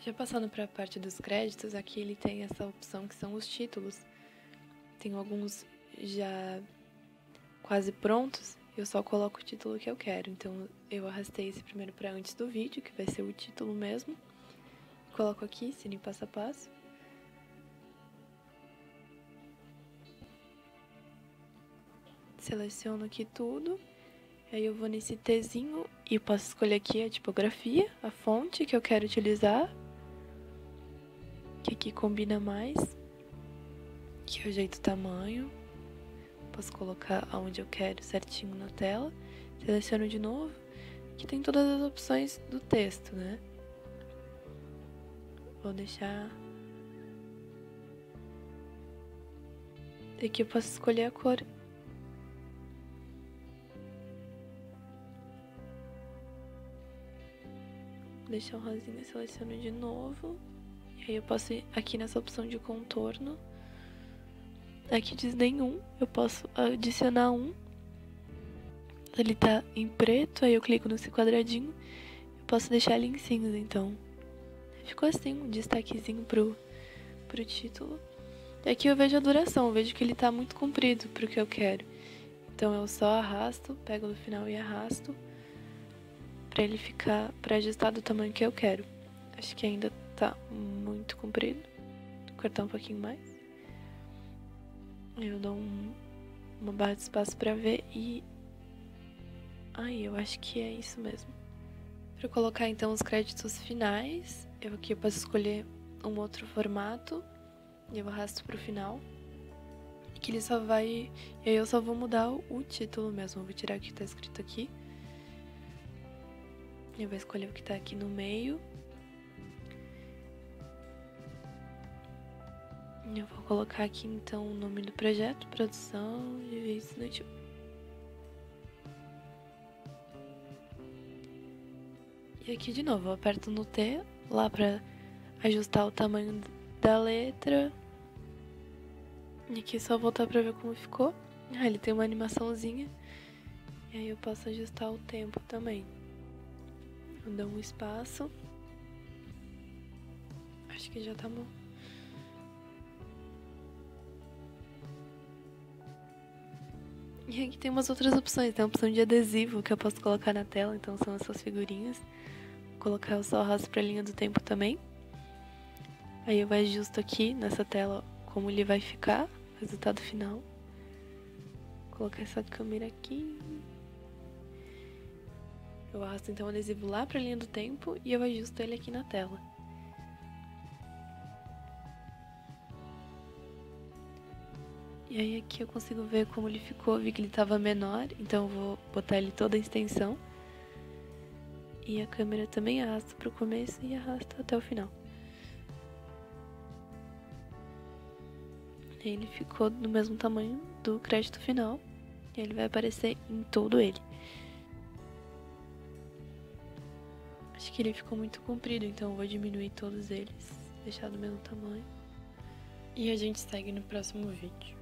Já passando para a parte dos créditos, aqui ele tem essa opção que são os títulos. Tem alguns já quase prontos, eu só coloco o título que eu quero. Então eu arrastei esse primeiro para antes do vídeo, que vai ser o título mesmo. Coloco aqui, sininho passo a passo. Seleciono aqui tudo. Aí eu vou nesse Tzinho e posso escolher aqui a tipografia, a fonte que eu quero utilizar. Que aqui combina mais. Que é o jeito tamanho. Posso colocar aonde eu quero certinho na tela. Seleciono de novo. Aqui tem todas as opções do texto, né? Vou deixar. Aqui eu posso escolher a cor deixar o rosinha, seleciono de novo. Aí eu posso ir aqui nessa opção de contorno. Aqui diz nenhum, eu posso adicionar um. Ele tá em preto, aí eu clico nesse quadradinho. Eu posso deixar ele em cinza, então. Ficou assim, um destaquezinho pro, pro título. E aqui eu vejo a duração, eu vejo que ele tá muito comprido pro que eu quero. Então eu só arrasto, pego no final e arrasto para ele ficar para ajustar do tamanho que eu quero. Acho que ainda tá muito comprido. Vou cortar um pouquinho mais. Eu dou um, uma barra de espaço para ver e aí eu acho que é isso mesmo. Para colocar então os créditos finais, eu aqui posso escolher um outro formato e eu arrasto para o final. Que ele só vai. E aí eu só vou mudar o título mesmo. vou tirar o que está escrito aqui. Eu vou escolher o que está aqui no meio. Eu vou colocar aqui então o nome do projeto, produção de vídeos no YouTube. E aqui de novo, eu aperto no T lá para ajustar o tamanho da letra. E aqui é só voltar para ver como ficou. Ah, ele tem uma animaçãozinha. E aí eu posso ajustar o tempo também. Vou dar um espaço. Acho que já tá bom. E aqui tem umas outras opções. Tem a opção de adesivo que eu posso colocar na tela, então são essas figurinhas. Vou colocar o só arrasto pra linha do tempo também. Aí eu ajusto aqui nessa tela como ele vai ficar, resultado final. Vou colocar essa câmera aqui. Eu arrasto então o adesivo lá para a linha do tempo e eu ajusto ele aqui na tela. E aí aqui eu consigo ver como ele ficou, vi que ele estava menor, então eu vou botar ele toda a extensão. E a câmera também arrasta para o começo e arrasta até o final. Ele ficou do mesmo tamanho do crédito final. E ele vai aparecer em todo ele. Acho que ele ficou muito comprido, então eu vou diminuir todos eles, deixar do mesmo tamanho. E a gente segue no próximo vídeo.